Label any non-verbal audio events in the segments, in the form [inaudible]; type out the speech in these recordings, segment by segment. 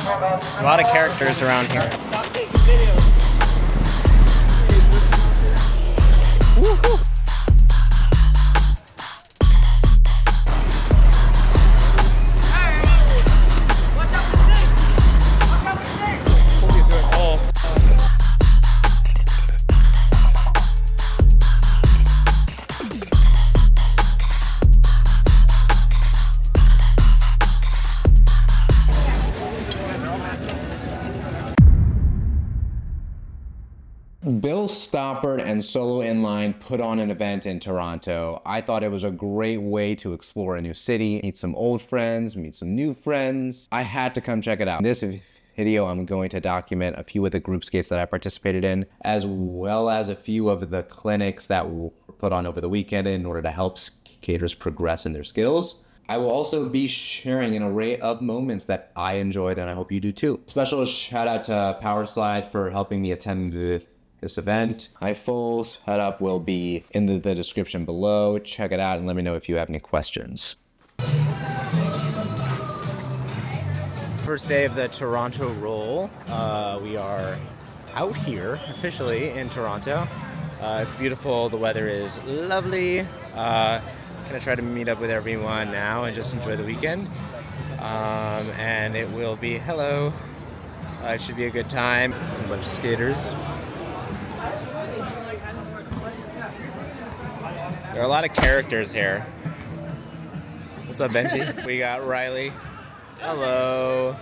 A lot of characters around here. Stoppard and Solo Inline put on an event in Toronto. I thought it was a great way to explore a new city, meet some old friends, meet some new friends. I had to come check it out. This video, I'm going to document a few of the group skates that I participated in, as well as a few of the clinics that were put on over the weekend in order to help skaters progress in their skills. I will also be sharing an array of moments that I enjoyed and I hope you do too. Special shout out to Powerslide for helping me attend the this event. My full setup will be in the, the description below. Check it out and let me know if you have any questions. First day of the Toronto Roll. Uh, we are out here officially in Toronto. Uh, it's beautiful. The weather is lovely. Uh, gonna try to meet up with everyone now and just enjoy the weekend. Um, and it will be hello. Uh, it should be a good time. A bunch of skaters. There are a lot of characters here. What's up, Benji? [laughs] we got Riley. Hello.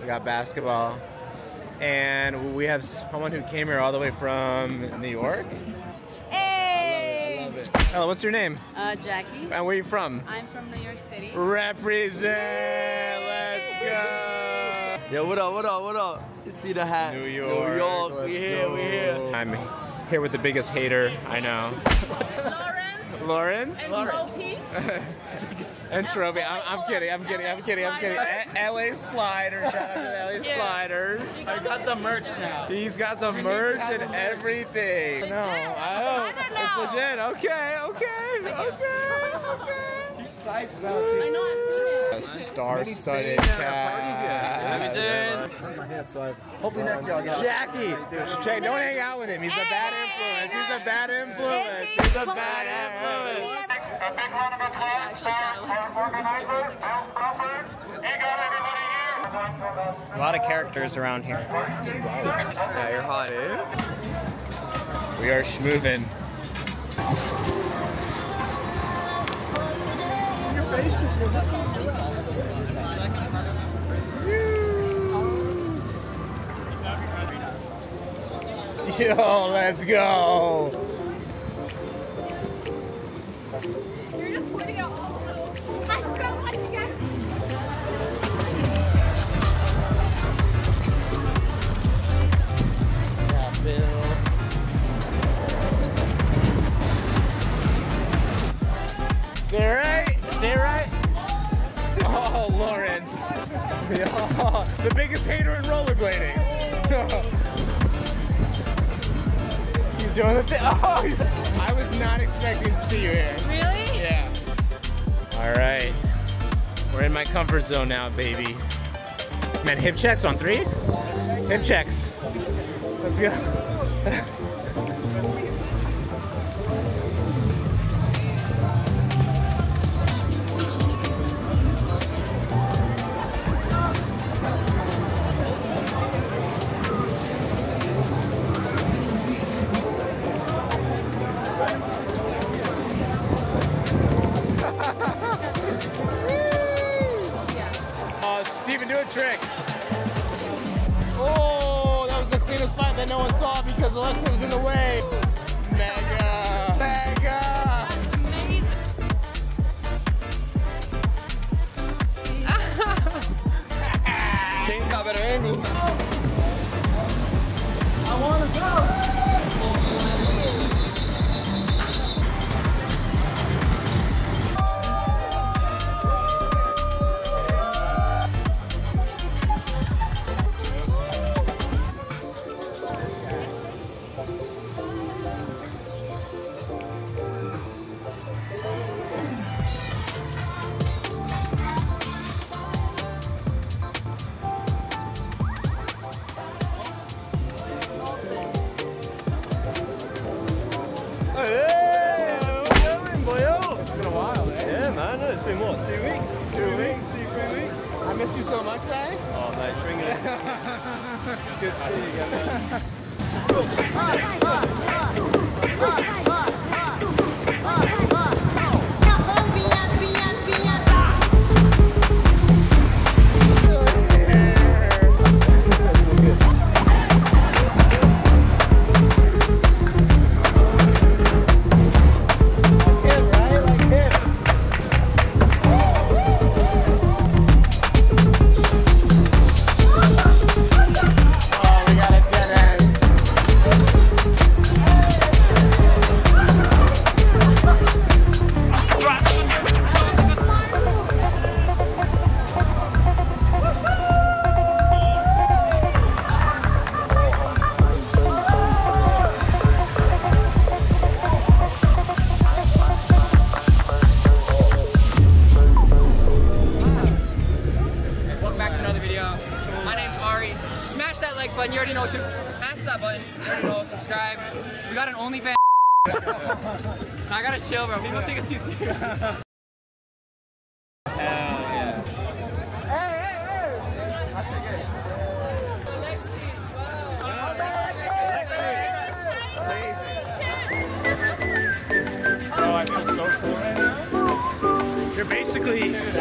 We got basketball. And we have someone who came here all the way from New York. Hey! I love it. Hello, what's your name? Uh, Jackie. And where are you from? I'm from New York City. Represent! Let's go! Yo, what up, what up, what up? You see the hat. New York. New York, we let's here, go. we here. I'm here with the biggest hater I know. Lawrence. Lawrence? And Trophy. [laughs] And Trophy. I'm, I'm kidding, I'm kidding, I'm kidding, I'm kidding. A- LA Sliders. Shout out to LA Sliders. I got the merch now. He's got the merch and everything. No, I don't. I don't It's legit. Okay, okay, okay, [laughs] okay. He slides about I know I've seen it. A star-studded cat. Hopefully next year I'll get Jackie, Jay, don't hang out with him. He's a bad influence. He's a bad influence. He's a bad influence. A lot of characters around here. Yeah, you're hot, eh? We are schmoving. What you guys. Stay right. Stay right. Oh, Lawrence. [laughs] the biggest hater in rollerblading. [laughs] doing the thing. [laughs] Oh, he's, I was not expecting to see you here. Really? Yeah. All right. We're in my comfort zone now, baby. Man, hip checks on three? Hip checks. Let's go. [laughs] trick. Oh, that was the cleanest fight that no one saw because Alexei was in the way. been what, two weeks? Two, two weeks, two, three weeks. I missed you so much, guys. Oh, mate, bring it. [laughs] Good to see you again, man. Let's go.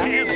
Yeah.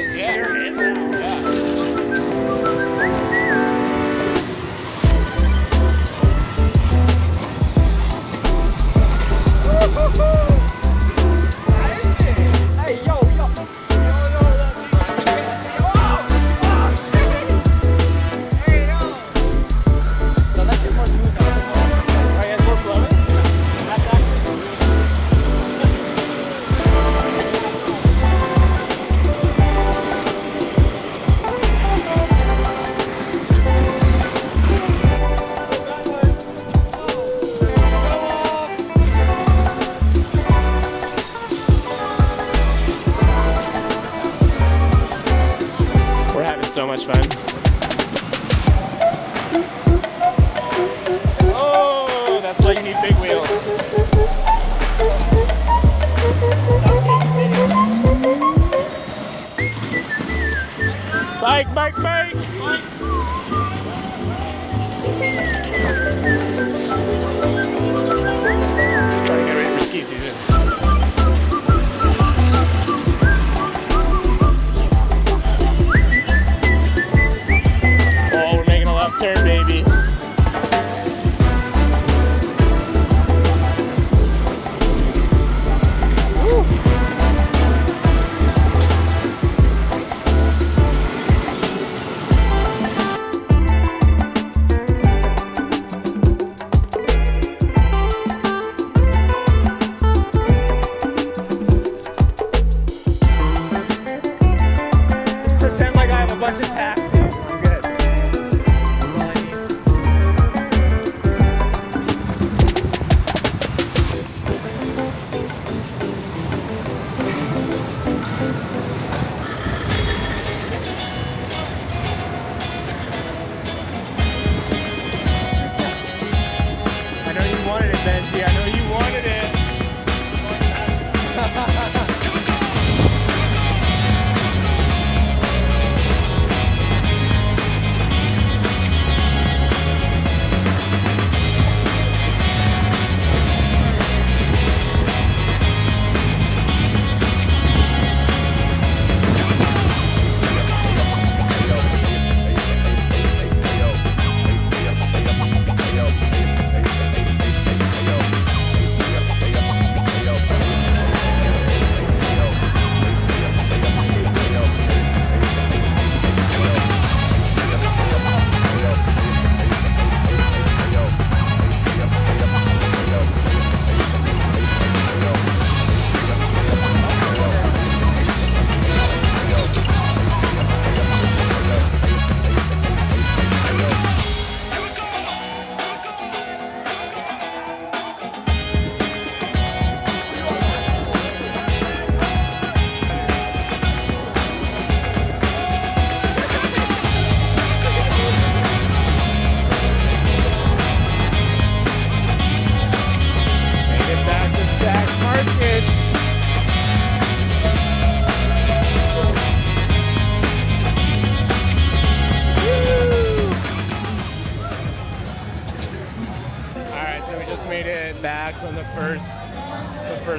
last time.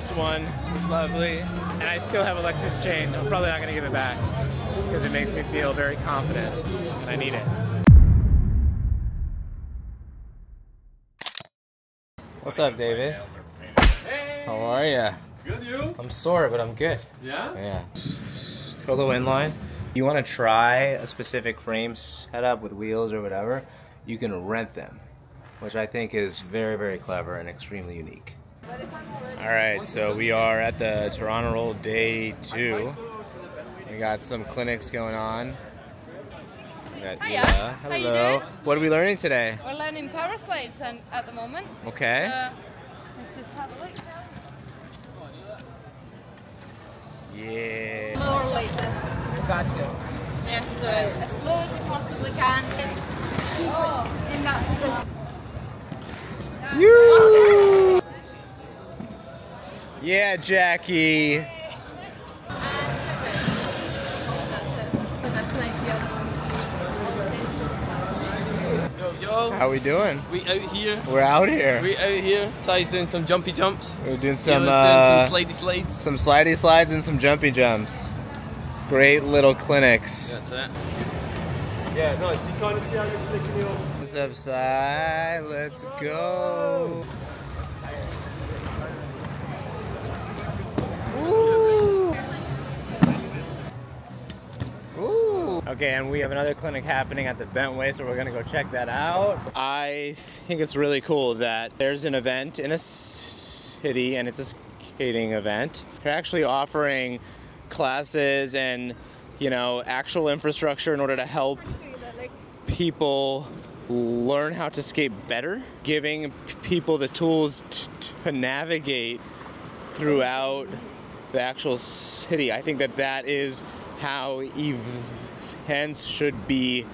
First one. It was lovely. And I still have Alexei's chain. I'm probably not gonna give it back because it makes me feel very confident and I need it. What's up, David? Hey! How are ya? Good, you? I'm sore, but I'm good. Yeah? Yeah. Solo inline. You want to try a specific frame setup with wheels or whatever, you can rent them, which I think is very, very clever and extremely unique. All right, so we are at the Toronto Roll Day 2. We got some clinics going on. We got Hiya. Ila. How you Hello. doing? What are we learning today? We're learning power slides and, at the moment. Okay. Uh, let's just have a look. Yeah. More like this. Gotcha. Yeah, so as slow as you possibly can. Keep it in that position. Yeah, Jackie. And that's it. So that's 90 Yo, yo. How we doing? We out here. We're out here. We out here. Si's doing some jumpy jumps. We're doing Some, some doing uh, some slidey slides. some slidey slides and some jumpy jumps. Great little clinics. That's it. Yeah, nice. You kind of see how you're flicking your. What's up, Si? Let's go. Ooh. Okay, and we have another clinic happening at the Bentway, so we're gonna go check that out. I think it's really cool that there's an event in a city and it's a skating event. They're actually offering classes and you know actual infrastructure in order to help people learn how to skate better, giving people the tools to navigate throughout the actual city. I think that that is how events should be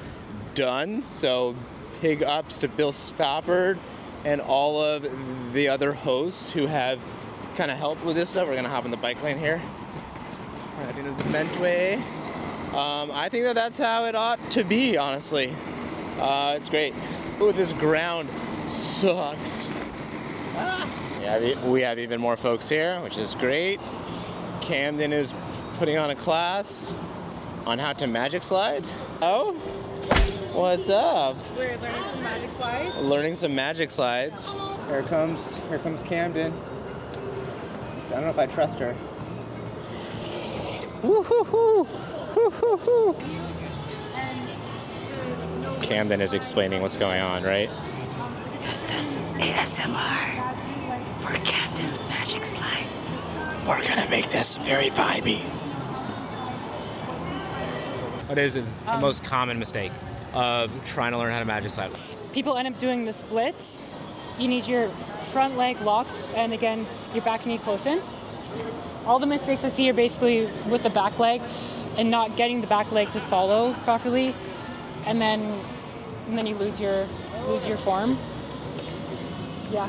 done. So, big ups to Bill Stoppard and all of the other hosts who have kind of helped with this stuff. We're gonna hop in the bike lane here, right into the Bentway. Um, I think that that's how it ought to be, honestly. Uh, it's great. Ooh, this ground sucks. Ah. Yeah, we have even more folks here, which is great. Camden is putting on a class on how to magic slide. Oh, what's up? We're learning some magic slides. Learning some magic slides. Here comes, here comes Camden. I don't know if I trust her. Woo-hoo-hoo. Woo-hoo-hoo. Camden is explaining what's going on, right? This is ASMR for Camden's Magic Slide. We're gonna make this very vibey. What is the um, most common mistake of trying to learn how to magic slide? people end up doing the splits. You need your front leg locked and again your back knee close in. All the mistakes I see are basically with the back leg and not getting the back leg to follow properly, and then and then you lose your lose your form. Yeah.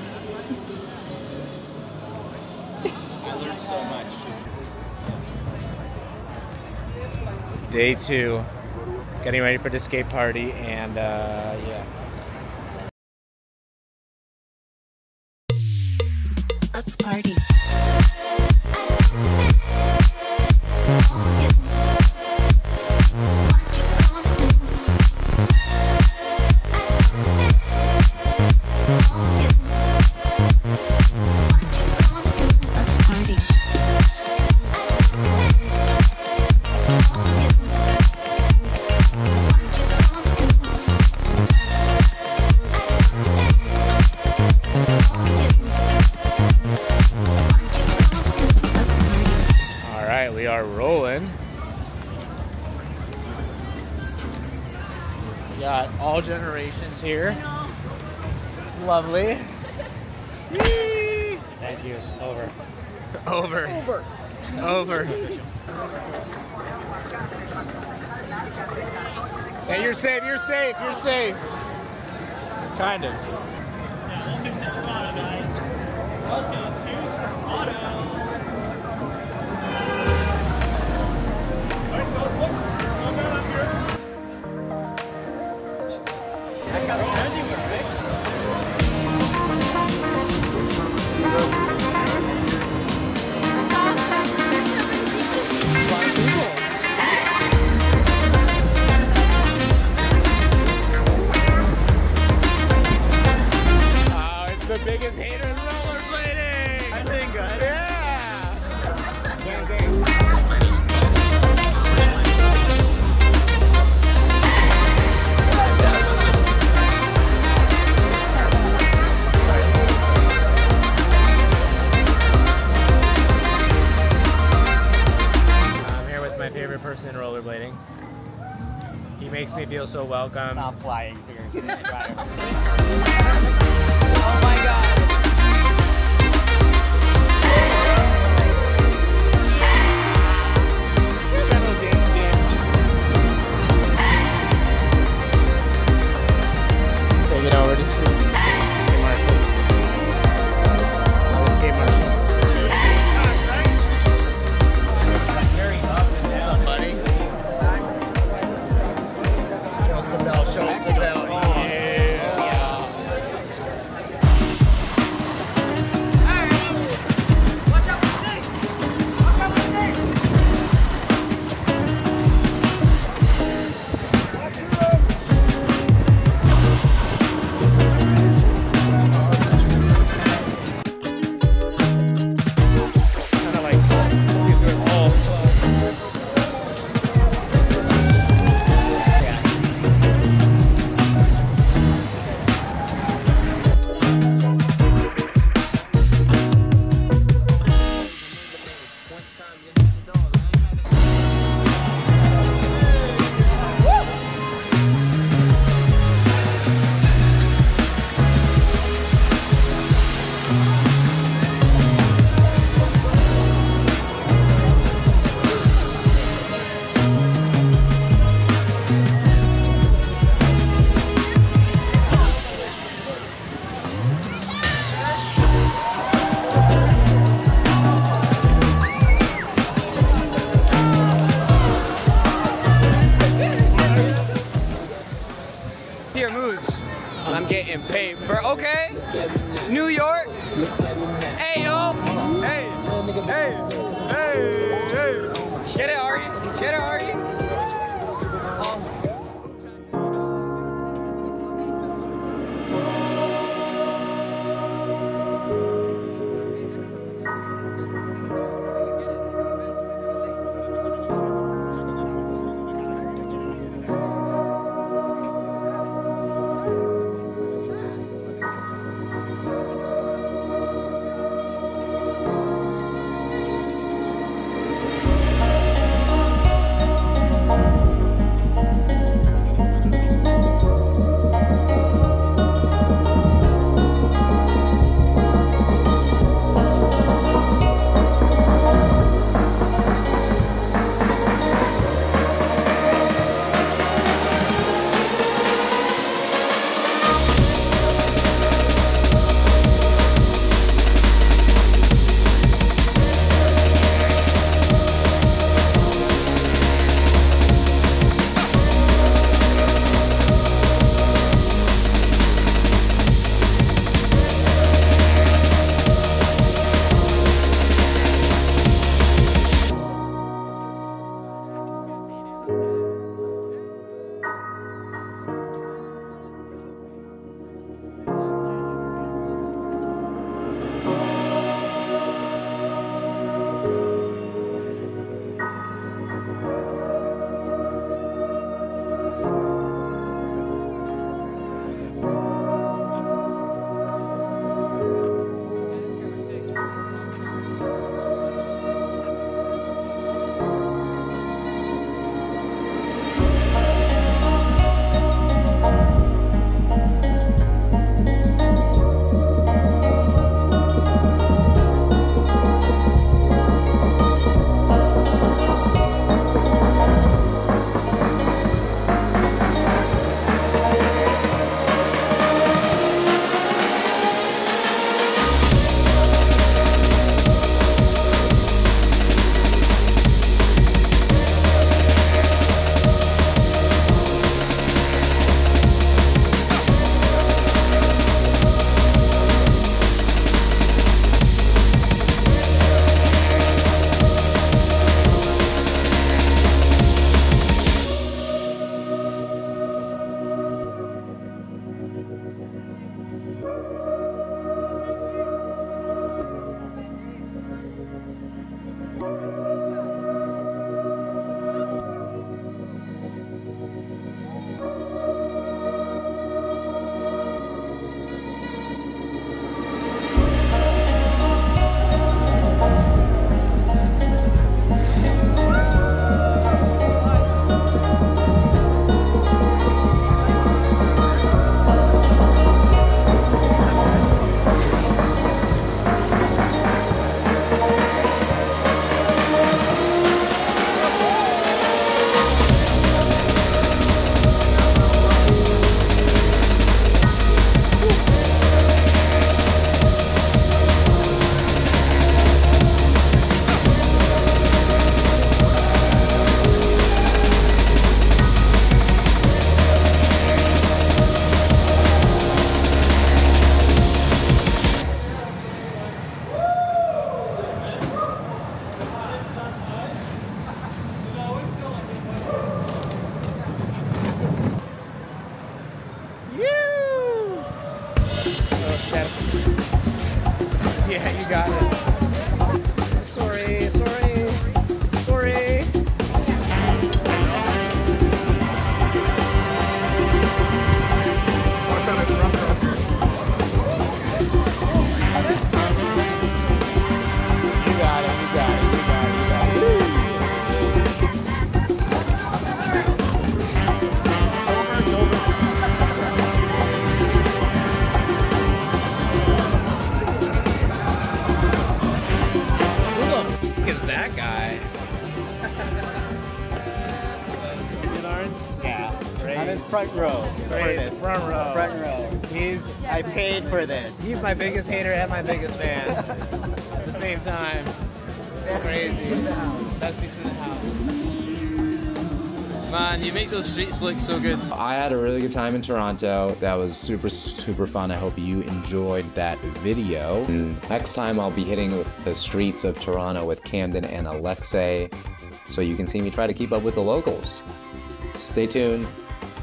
[laughs] Day two, getting ready for the skate party, and uh, yeah. Let's party. All generations here. It's lovely. Whee! Thank you. It's over. Over. Over. Over. Hey, you're safe. You're safe. You're safe. Kind of. my favorite person in rollerblading. He makes me feel so welcome. Stop flying [laughs] to your Oh my god. Got in front row. Right, front row. Front row. He's. I paid for this. He's my biggest hater and my biggest fan [laughs] at the same time. Crazy. Best seats in the house. Man, you make those streets look so good. I had a really good time in Toronto. That was super, super fun. I hope you enjoyed that video. And next time, I'll be hitting the streets of Toronto with Camden and Alexei so you can see me try to keep up with the locals. Stay tuned,